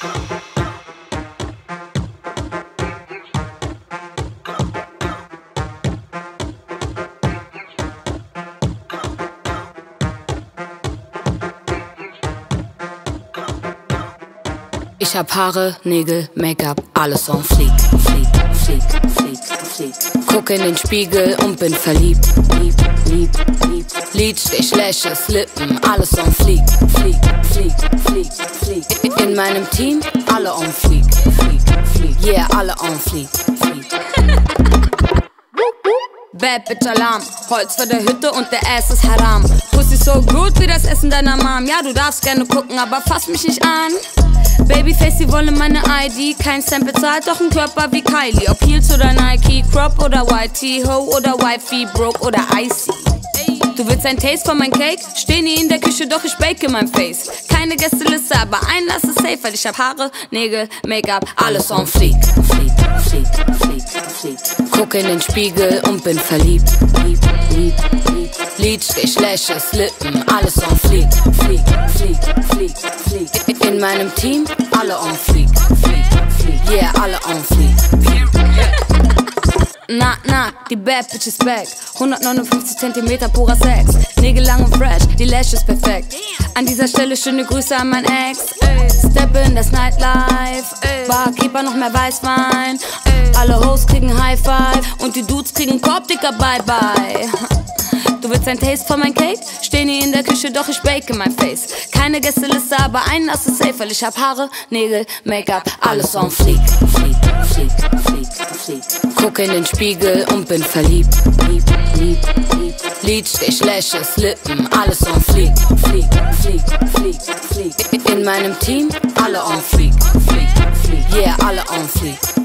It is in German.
Ich hab Haare, Nägel, Make-up, alles on fleek, fleek, fleek, fleek, fleek. Guck in den Spiegel und bin verliebt, lieb, lieb, lieb. Lidstich, Lashes, Lippen, alles on fleek, fleek, fleek, meinem Team, alle on fleek, fleek, fleek. Yeah, alle on fleek, fleek. Bad Bitch Alarm, Holz vor der Hütte und der Ass ist haram. Pussy so gut wie das Essen deiner Mom. Ja, du darfst gerne gucken, aber fass mich nicht an. Babyface, sie wollen meine ID. Kein Cent bezahlt, doch ein Körper wie Kylie. Ob Heels oder Nike, Crop oder YT, Ho oder Wifey, Broke oder Icy. Du willst ein Taste von meinem Cake? Steh nie in der Küche, doch ich bake in meinem Face. Keine Gästeliste, aber ein Lass ist safe, weil ich hab Haare, Nägel, Make-up, alles on fleek. Fleek, fleek, fleek, fleek. Guck in den Spiegel und bin verliebt. Lieb, lieb, lieb. Lidstich, Lashes, Lippen, alles on fleek. Fleek, fleek, fleek, fleek. In meinem Team, alle on fleek. Fleek, fleek. Yeah, alle on fleek. Na, na, die Bad Bitch ist back. 159 Zentimeter purer Sex. Nägel lang und fresh, die Lashes perfekt. An dieser Stelle schöne Grüße an mein Ex. Step in das Nightlife. Barkeeper noch mehr Weißwein. Alle Hoes kriegen High Five. Und die Dudes kriegen Korb, dicker Bye Bye. Du willst ein Taste von mein Cake? Steh nie in der Küche, doch ich bake in mein Face. Keine Gästeliste, aber einen hast du safe, weil ich hab Haare, Nägel, Make-up, alles on fleek, fleek, fleek. Guck in den Spiegel und bin verliebt. Lieb, lieb, lieb. Lidstich, Lashes, Lippen, alles on fleek. Fleek, fleek, fleek, fleek. In meinem Team, alle on fleek. Fleek, fleek. Yeah, alle on fleek.